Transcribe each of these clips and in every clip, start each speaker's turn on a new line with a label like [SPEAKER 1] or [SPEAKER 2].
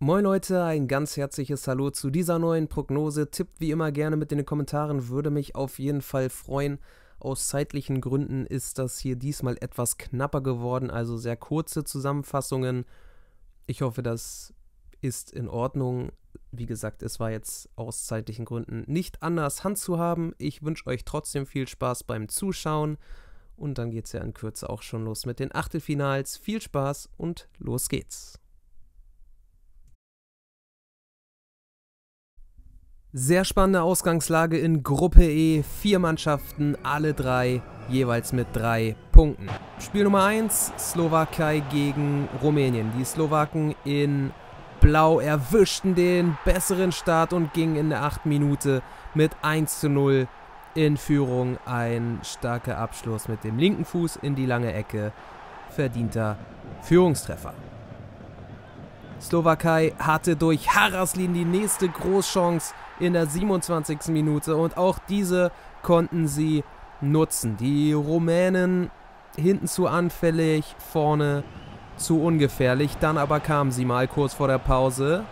[SPEAKER 1] Moin Leute, ein ganz herzliches Hallo zu dieser neuen Prognose. Tippt wie immer gerne mit in den Kommentaren, würde mich auf jeden Fall freuen. Aus zeitlichen Gründen ist das hier diesmal etwas knapper geworden, also sehr kurze Zusammenfassungen. Ich hoffe, das ist in Ordnung. Wie gesagt, es war jetzt aus zeitlichen Gründen nicht anders handzuhaben. Ich wünsche euch trotzdem viel Spaß beim Zuschauen. Und dann geht es ja in Kürze auch schon los mit den Achtelfinals. Viel Spaß und los geht's. Sehr spannende Ausgangslage in Gruppe E. Vier Mannschaften, alle drei jeweils mit drei Punkten. Spiel Nummer 1, Slowakei gegen Rumänien. Die Slowaken in Blau erwischten den besseren Start und gingen in der 8. Minute mit 1 zu 0 in Führung. Ein starker Abschluss mit dem linken Fuß in die lange Ecke. Verdienter Führungstreffer. Slowakei hatte durch Haraslin die nächste Großchance in der 27. Minute und auch diese konnten sie nutzen. Die Rumänen hinten zu anfällig, vorne zu ungefährlich. Dann aber kamen sie mal kurz vor der Pause.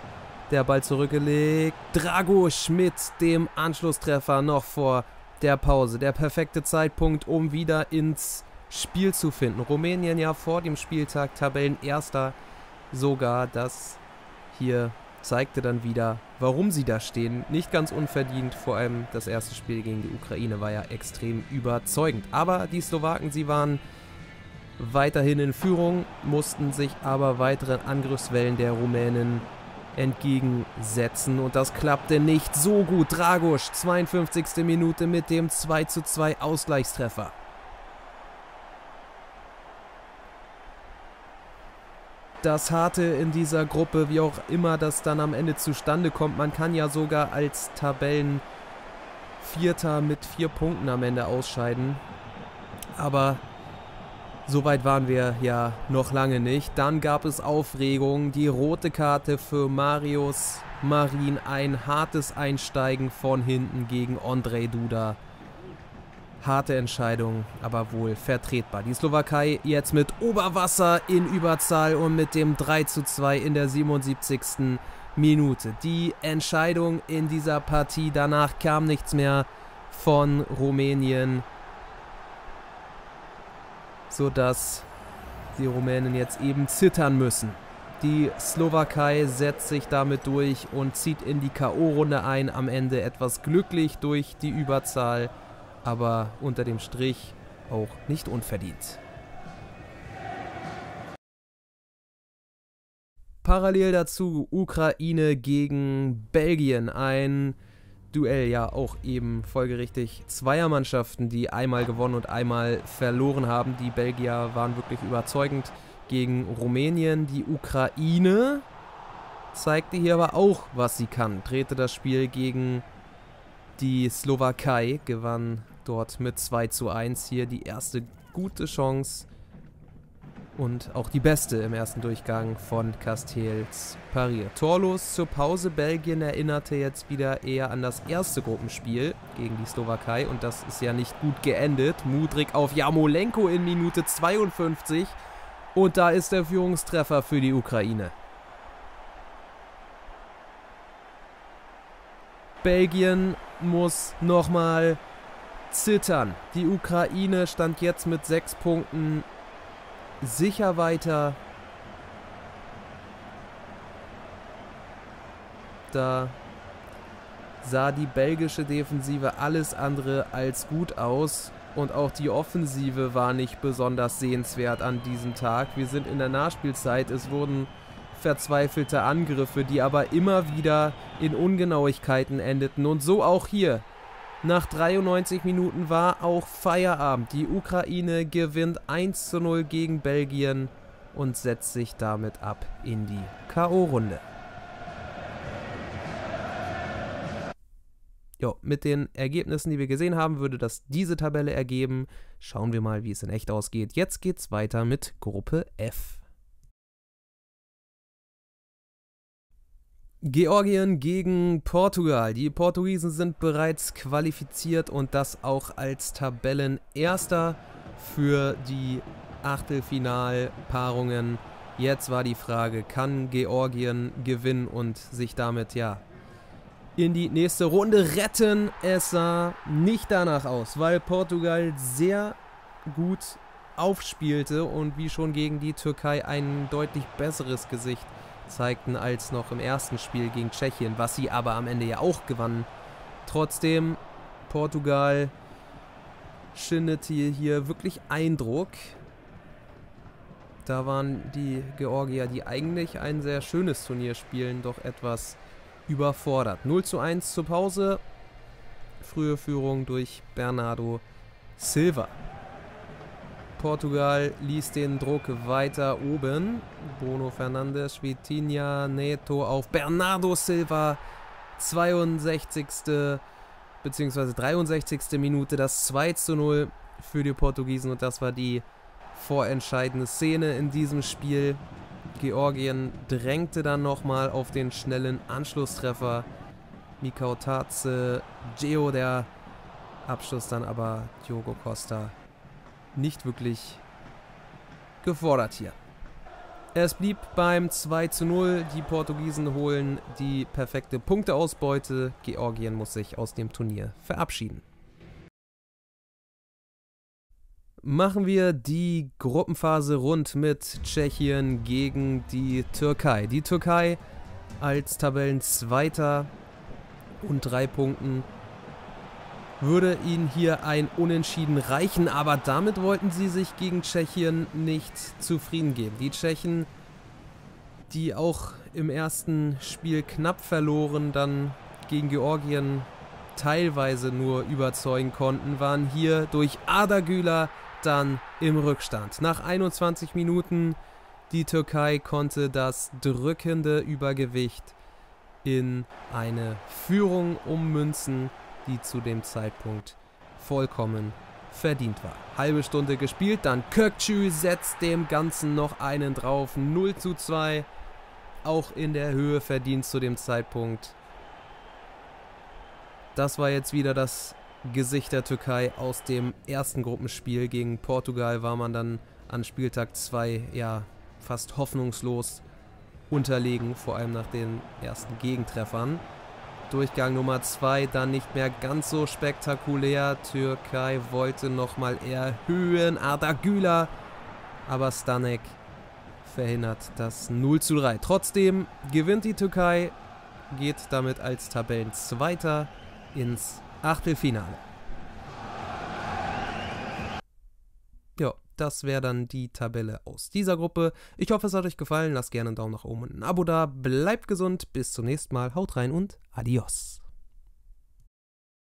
[SPEAKER 1] Der Ball zurückgelegt. Drago Schmidt dem Anschlusstreffer noch vor der Pause. Der perfekte Zeitpunkt, um wieder ins Spiel zu finden. Rumänien ja vor dem Spieltag Tabellenerster sogar. Das hier zeigte dann wieder, warum sie da stehen. Nicht ganz unverdient, vor allem das erste Spiel gegen die Ukraine war ja extrem überzeugend. Aber die Slowaken, sie waren weiterhin in Führung, mussten sich aber weiteren Angriffswellen der Rumänen entgegensetzen und das klappte nicht so gut. Dragosch, 52. Minute mit dem 2:2 Ausgleichstreffer. Das Harte in dieser Gruppe, wie auch immer das dann am Ende zustande kommt. Man kann ja sogar als Tabellenvierter mit vier Punkten am Ende ausscheiden. Aber so weit waren wir ja noch lange nicht. Dann gab es Aufregung. Die rote Karte für Marius Marin. Ein hartes Einsteigen von hinten gegen Andrei Duda. Harte Entscheidung, aber wohl vertretbar. Die Slowakei jetzt mit Oberwasser in Überzahl und mit dem 3 zu 2 in der 77. Minute. Die Entscheidung in dieser Partie. Danach kam nichts mehr von Rumänien. Sodass die Rumänen jetzt eben zittern müssen. Die Slowakei setzt sich damit durch und zieht in die K.O.-Runde ein. Am Ende etwas glücklich durch die Überzahl aber unter dem Strich auch nicht unverdient. Parallel dazu Ukraine gegen Belgien. Ein Duell, ja auch eben folgerichtig zweier Mannschaften, die einmal gewonnen und einmal verloren haben. Die Belgier waren wirklich überzeugend gegen Rumänien. Die Ukraine zeigte hier aber auch, was sie kann. Drehte das Spiel gegen die Slowakei, gewann dort mit 2 zu 1 hier die erste gute Chance und auch die beste im ersten Durchgang von Castells pariert. Torlos zur Pause. Belgien erinnerte jetzt wieder eher an das erste Gruppenspiel gegen die Slowakei und das ist ja nicht gut geendet. Mudrik auf Jamolenko in Minute 52 und da ist der Führungstreffer für die Ukraine. Belgien muss nochmal zittern. Die Ukraine stand jetzt mit sechs Punkten sicher weiter. Da sah die belgische Defensive alles andere als gut aus. Und auch die Offensive war nicht besonders sehenswert an diesem Tag. Wir sind in der Nachspielzeit. Es wurden verzweifelte Angriffe, die aber immer wieder in Ungenauigkeiten endeten. Und so auch hier. Nach 93 Minuten war auch Feierabend. Die Ukraine gewinnt 1 zu 0 gegen Belgien und setzt sich damit ab in die K.O.-Runde. Jo, mit den Ergebnissen, die wir gesehen haben, würde das diese Tabelle ergeben. Schauen wir mal, wie es in echt ausgeht. Jetzt geht's weiter mit Gruppe F. Georgien gegen Portugal. Die Portugiesen sind bereits qualifiziert und das auch als Tabellenerster für die Achtelfinalpaarungen Jetzt war die Frage, kann Georgien gewinnen und sich damit ja in die nächste Runde retten? Es sah nicht danach aus, weil Portugal sehr gut aufspielte und wie schon gegen die Türkei ein deutlich besseres Gesicht zeigten als noch im ersten Spiel gegen Tschechien, was sie aber am Ende ja auch gewannen. Trotzdem, Portugal schindete hier wirklich Eindruck. Da waren die Georgier, die eigentlich ein sehr schönes Turnier spielen, doch etwas überfordert. 0 zu 1 zur Pause. Frühe Führung durch Bernardo Silva. Portugal ließ den Druck weiter oben. Bruno Fernandes, Vitinha, Neto auf Bernardo Silva. 62. bzw. 63. Minute das 2 zu 0 für die Portugiesen und das war die vorentscheidende Szene in diesem Spiel. Georgien drängte dann nochmal auf den schnellen Anschlusstreffer. Mikau Tatze, Geo der Abschluss dann aber Diogo Costa nicht wirklich gefordert hier. Es blieb beim 2 zu 0. Die Portugiesen holen die perfekte Punkteausbeute. Georgien muss sich aus dem Turnier verabschieden. Machen wir die Gruppenphase rund mit Tschechien gegen die Türkei. Die Türkei als Tabellenzweiter und drei Punkten würde ihnen hier ein Unentschieden reichen, aber damit wollten sie sich gegen Tschechien nicht zufrieden geben. Die Tschechen, die auch im ersten Spiel knapp verloren, dann gegen Georgien teilweise nur überzeugen konnten, waren hier durch Adagüler dann im Rückstand. Nach 21 Minuten die Türkei konnte das drückende Übergewicht in eine Führung ummünzen die zu dem Zeitpunkt vollkommen verdient war. Halbe Stunde gespielt, dann Kökçü setzt dem Ganzen noch einen drauf. 0 zu 2. Auch in der Höhe verdient zu dem Zeitpunkt. Das war jetzt wieder das Gesicht der Türkei aus dem ersten Gruppenspiel. Gegen Portugal war man dann an Spieltag 2 ja fast hoffnungslos unterlegen, vor allem nach den ersten Gegentreffern. Durchgang Nummer 2 dann nicht mehr ganz so spektakulär. Türkei wollte nochmal erhöhen. Arda Güler. Aber Stanek verhindert das 0 zu 3. Trotzdem gewinnt die Türkei, geht damit als Tabellenzweiter ins Achtelfinale. Ja, das wäre dann die Tabelle aus dieser Gruppe. Ich hoffe, es hat euch gefallen. Lasst gerne einen Daumen nach oben und ein Abo da. Bleibt gesund. Bis zum nächsten Mal. Haut rein und adios.